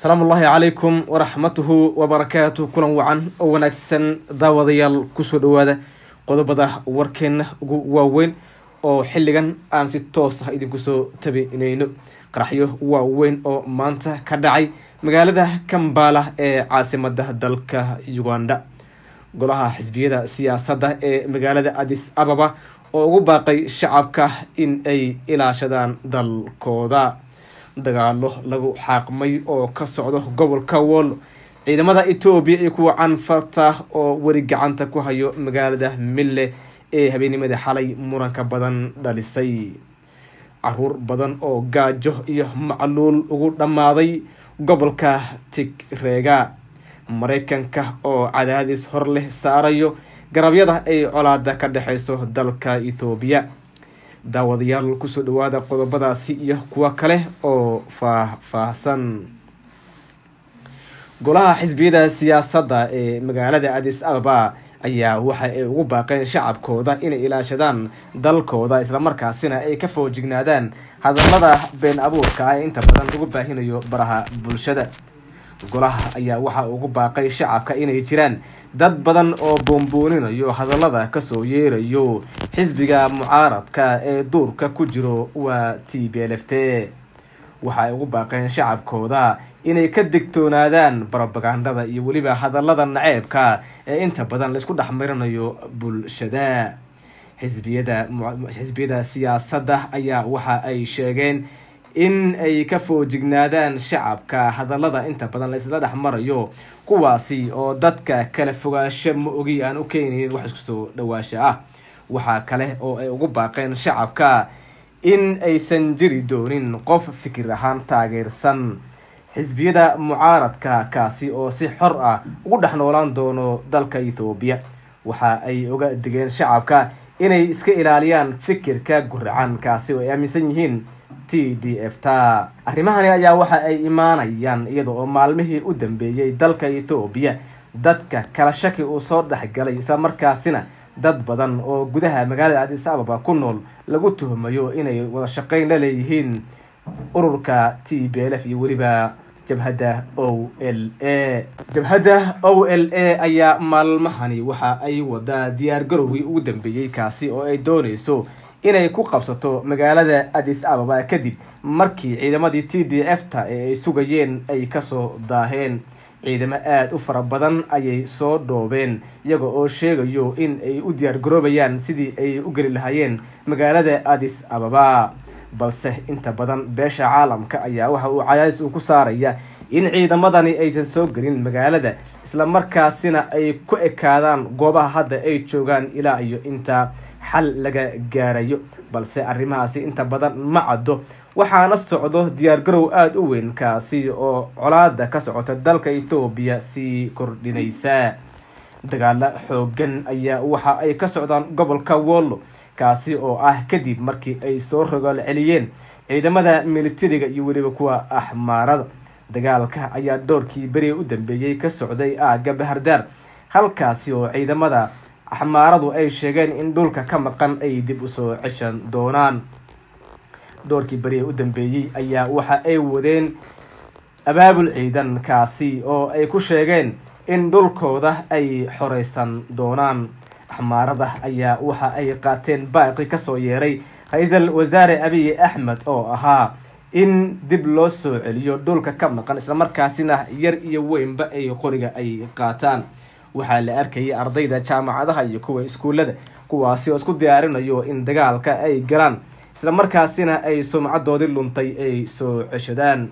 asalaamu ullaahi calaykum waraxmatuhu wabarakaatu kulan wacan oo wanaagsan daawadayaal ku soo dhawaada qodobada warkeena ugu waaweyn oo xilligan aan si toos ah idinku soo tabinayno. Qaraxyo waaweyn oo maanta ka dhacay magaalada kambala ee caasimada dalka uganda. Golaha xisbiyada siyaasadda ee magaalada adis ababa oo ugu baaqay shacabka in ay ilaashadaan dalkooda dagaalo lagu xaaqmay oo ka socdo gobolka wollo ciidamada etoobiya iyo kuwa canfarta oo weli gacanta ku hayo magaalada mille ee habeenimada xalay muranka badan dhalisay. Caruur badan oo gaajo iyo macluul ugu dhammaaday gobolka tigreega mareykanka oo cadaadis hor leh saarayo garabyada ay colaada ka dhexeyso dalka ethoobiya daawadayaal ku soo dhawaada qodobadaasi iyo kuwo kale oo faah-faahsan golaha xisbiyada siyaasadda ee magaalada adis ababa ayaa waxa ay ugu baaqeen shacabkooda inay ilaashadaan dalkooda islamarkaasina ay ka foojignaadaan hadalada been abuurka ah ee inta badan lagu baahinayo baraha bulshada golaha ayaa waxa ugu baaqay shacabka inay jiraan. Dad badan oo boombooninayo hadallada ka soo yeerayo xisbiga mucaaradka ee duurka ku jiro waa t b l f t. Waxa ay ugu baaqeen shacabkooda inay ka digtoonaadaan barobagandada iyo weliba hadallada naceebka ee inta badan la isku dhex marinayo bulshada. Xisbiyada xisbiyada siyaasadda ayaa waxa ay sheegeen in ay ka foojignaadaan shacabka hadallada inta badan laisla dhex marayo kuwaasi oo dadka kala fogaasho ma ogi aan u keenaynin wax isku soo dhawaasho ah. Waxaa kale oo ay ugu baaqeen shacabka in aysan jiri doonin qof fikir ahaan taageersan. Xisbiyada mucaaradka kaasi oo si xor ah ugu dhex noolaan doono dalka ethoobiya waxa ay oga digeen shacabka inay iska ilaaliyaan fikirka guracan kaasi oo ay aaminsan yihiin t d f ta arrimahani ayaa waxa ay imaanayaan iyada oo maalmihii u dambeeyey dalka ethoobiya dadka kala shaki uu soo dhexgalay islamarkaasina dad badan oo gudaha magaalada adis ababa ku nool lagu tuhmayo inay wada shaqeyn la leeyihiin ururka t b l f iyo weliba jabhadda o l a. Jabhadda o l a ayaa maalmahani waxa ay wadaa diyaar garowgii ugu dambeeyey kaasi oo ay dooneyso inay ku qabsato magaalada adis ababa kadib markii ciidamadii t d f ta ee ay sugayeen ay ka soo daaheen. Ciidamo aada u fara badan ayay soo dhoobeen iyaga oo sheegayo in ay u diyaar garoobayaan sidii ay u geli lahaayeen magaalada adis ababa. Balse inta badan beesha caalamka ayaa waxa uu cadaadis uu ku saaraya in ciidamadani aysan soo gelin magaalada islamarkaasina ay ku ekaadaan goobaha hadda ay joogaan ilaa iyo inta xal laga gaarayo balse arrimahaasi inta badan ma caddo. Waxaana socdo diyaargarow aada u weyn kaasi oo colaada ka socota dalka etoobiya sii kordhinaysa. Dagaalo xoogan ayaa waxa ay ka socdaan gobolka wollo kaasi oo ah kadib markii ay soo rogaal celiyeen ciidamada militariga iyo weliba kuwa axmaarada dagaalka ayaa doorkii beri u dambeeyey ka socday aagga bahardaar halkaasi oo ciidamada axmaaradu ay sheegeen in dhulka ka maqan ay dib u soo ceshan doonaan. Doorkii beri u dambeeyey ayaa waxa ay wadeen abaabul ciidan kaasi oo ay ku sheegeen in dhulkooda ay xoreysan doonaan. Axmaarada ayaa waxa ay qaateen baaqi ka soo yeeray ra'iisal wasaare abiy axmed oo ahaa in dib loo soo celiyo dhulka ka maqan islamarkaasina yar iyo weynba ay qoriga ay qaataan waxaa la arkayay ardayda jaamacadaha iyo kuwa iskuullada kuwaasi oo isku diyaarinayo in dagaalka ay galaan islamarkaasina ay sumcadoodii luntay ay soo ceshadaan.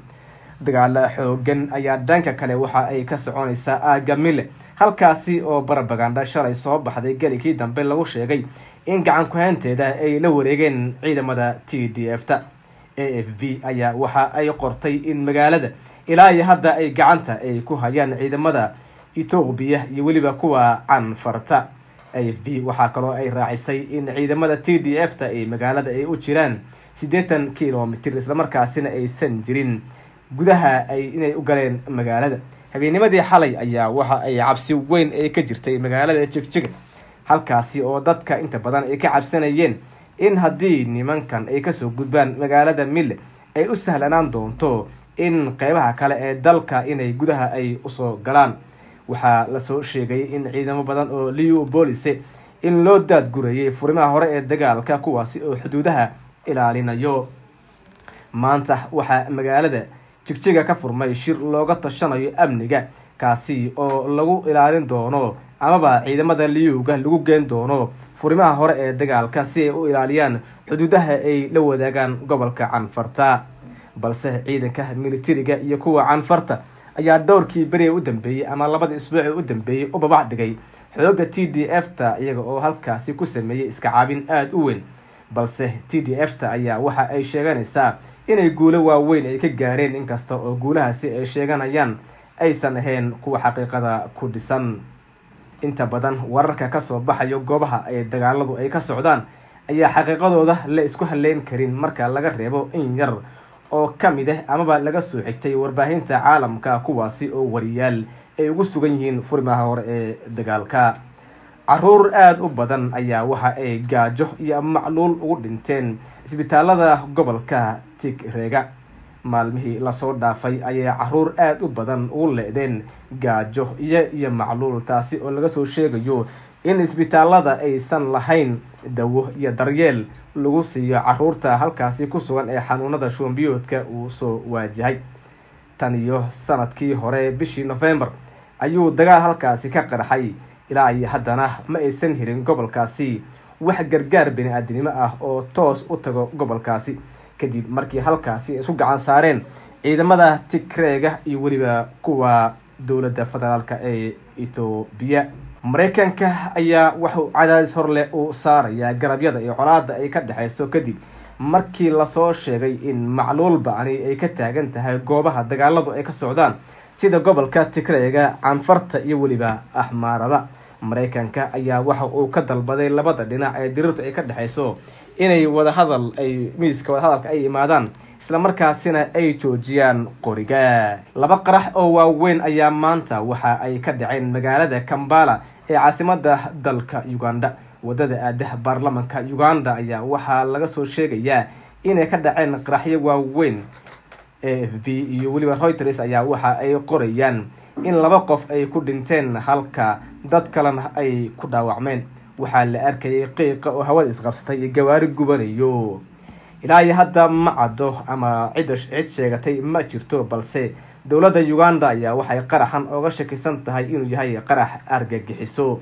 Dagaalo xoogan ayaa dhanka kale waxa ay ka soconaysaa aaga mille halkaasi oo barabaganda shalay soo baxday gelikii dambe lagu sheegay in gacan ku-haynteeda ay la wareegeen ciidamada t d f ta a f b ayaa waxa ay qortay in magaalada ilaa iyo hadda ay gacanta ay ku hayaan ciidamada etoobiya iyo weliba kuwa canfarta a f b. Waxaa kaloo ay raacisay in ciidamada t d f ta ee magaalada ay u jiraan siddeetan kilomitr islamarkaasina aysan jirin gudaha ay inay u galeen magaalada. Habeennimadii xalay ayaa waxa ay cabsi weyn ay ka jirtay magaalada jigjiga halkaasi oo dadka inta badan ay ka cabsanayeen in haddii nimankan ay ka soo gudbaan magaalada mille ay u sahlanaan doonto in qeybaha kale ee dalka inay gudaha ay u soo galaan waxaa la soo sheegay in ciidamo badan oo liu boolice in loo daadgurayay furimaha hore ee dagaalka kuwaasi oo xuduudaha ilaalinayo maanta waxaa magaalada jigjiga ka furmay shir looga tashanayo amniga kaasi oo lagu ilaalin doono amaba ciidamada liyuga lagu geen doono furimaha hore ee dagaalka si ay u ilaaliyaan xuduudaha ay la wadaagaan gobolka canfarta. Balse ciidanka militariga iyo kuwa canfarta ayaa dhowrkii beriga u dambeeyey ama labadii isbuuci u dambeeyey u babac dhigay. Xooga t d f ta iyaga oo halkaasi ku sameeyey iska caabin aada u weyn balse t d f ta ayaa waxa ay sheeganaysaa inay guulo waaweyn ay ka gaareen inkasta oo guulahaasi ay sheeganayaan aysan ahayn kuwa xaqiiqada ku dhisan. Inta badan wararka ka soo baxayo goobaha ay dagaaladu ay ka socdaan ayaa xaqiiqadooda la isku haleyn karin marka laga reebo in yar oo ka mid ah amaba laga soo xigtay warbaahinta caalamka kuwaasi oo wariyaal ay ugu sugan yihiin furimaha hore ee dagaalka. Caruur aada u badan ayaa waxa ay gaajo iyo macluul ugu dhinteen isbitaalada gobolka tigreega maalmihii la soo dhaafay ayay carruur aada u badan ugu le-deen gaajo iyo iyo macluul taasi oo laga soo sheegayo in isbitaalada aysan lahayn dawo iyo daryeel lagu siiyo carruurta halkaasi ku sugan ee xanuunada shuumbiyoodka uu soo waajahay. Tan iyo sannadkii hore bishii novembar ayuu dagaal halkaasi ka qarxay ilaa iyo haddana ma aysan helin gobolkaasi. Wax gargaar bani-aadinimo ah oo toos u tago gobolkaasi. Kadib markii halkaasi ay isku gacan saareen ciidamada tigreega iyo weliba kuwa dowladda federaalka ee etoobiya mareykanka ayaa waxuu cadaadis horleh uu saarayaa garabyada iyo colaada ay ka dhexeyso kadib markii la soo sheegay in macluul ba'ani ay ka taagan tahay goobaha dagaaladu ay ka socdaan sida gobolka tigreega canfarta iyo weliba axmaarada. Mareykanka ayaa waxa uu ka dalbaday labada dhinac ee diriirtu ay ka dhexeyso inay wadahadal ay miiska wadahadalka ay imaadaan islamarkaasina ay joojiyaan qoriga. Laba qarax oo waaweyn ayaa maanta waxa ay ka dhaceen magaalada kambala ee caasimada dalka uganda. Wadada aadaha baarlamanka uganda ayaa waxaa laga soo sheegayaa inay ka dhaceen qaraxyo waaweyn a f b iyo weliba reuters ayaa waxa ay qorayaan in laba qof ay ku dhinteen halka dad kalena ay ku dhaawacmeen. Waxaa la arkayay qiiqa oo hawada isqabsatay iyo gawaari gubanayo ilaa iyo hadda ma caddo ama cidda cid sheegatay ma jirto balse dowladda uganda ayaa waxay qaraxan ooga shakisan tahay inuu yahay qarax argagixiso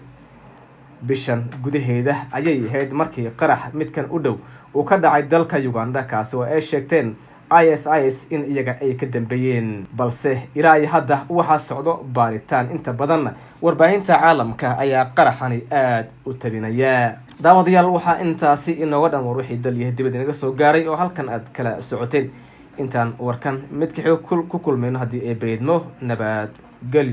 bishan gudaheeda ayay ahayd markii qarax midkan u dhow uu ka dhacay dalka uganda kaasi oo ay sheegteen i s i s in iyaga ay ka dambeeyeen balse ilaa iyo hadda waxaa socdo baaritaan. Inta badanna warbaahinta caalamka ayaa qaraxani aada u tabinaya. Daawadayaal waxaa intaasi inooga dhan war wixii dal iyo dibad inaga soo gaaray oo halkan aad kala socoteen. Intaan warkan midka xoog ku kulmayno haddii ay baydmo nabadgelyo